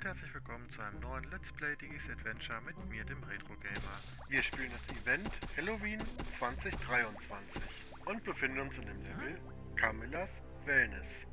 und herzlich willkommen zu einem neuen Let's Play Digis Adventure mit mir, dem Retro Gamer. Wir spielen das Event Halloween 2023 und befinden uns in dem Level Camillas Wellness.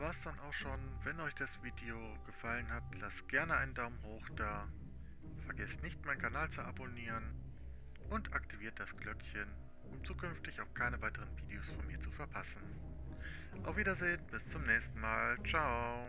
War's dann auch schon. Wenn euch das Video gefallen hat, lasst gerne einen Daumen hoch da. Vergesst nicht, meinen Kanal zu abonnieren und aktiviert das Glöckchen, um zukünftig auch keine weiteren Videos von mir zu verpassen. Auf Wiedersehen, bis zum nächsten Mal. Ciao.